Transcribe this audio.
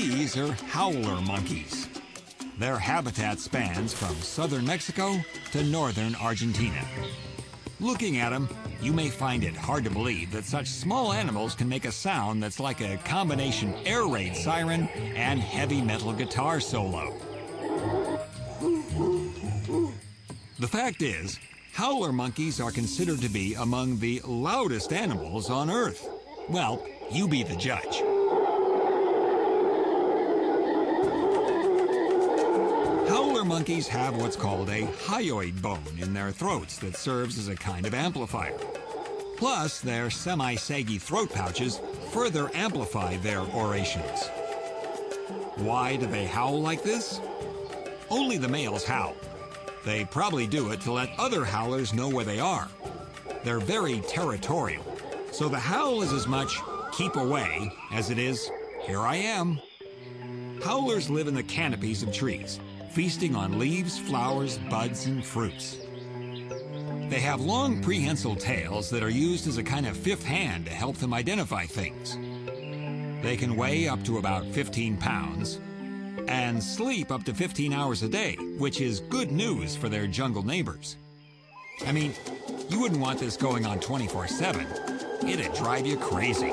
monkeys are howler monkeys. Their habitat spans from southern Mexico to northern Argentina. Looking at them, you may find it hard to believe that such small animals can make a sound that's like a combination air raid siren and heavy metal guitar solo. The fact is, howler monkeys are considered to be among the loudest animals on Earth. Well, you be the judge. Monkeys have what's called a hyoid bone in their throats that serves as a kind of amplifier. Plus, their semi-saggy throat pouches further amplify their orations. Why do they howl like this? Only the males howl. They probably do it to let other howlers know where they are. They're very territorial, so the howl is as much keep away as it is here I am. Howlers live in the canopies of trees, feasting on leaves, flowers, buds, and fruits. They have long prehensile tails that are used as a kind of fifth hand to help them identify things. They can weigh up to about 15 pounds and sleep up to 15 hours a day, which is good news for their jungle neighbors. I mean, you wouldn't want this going on 24 7. It'd drive you crazy.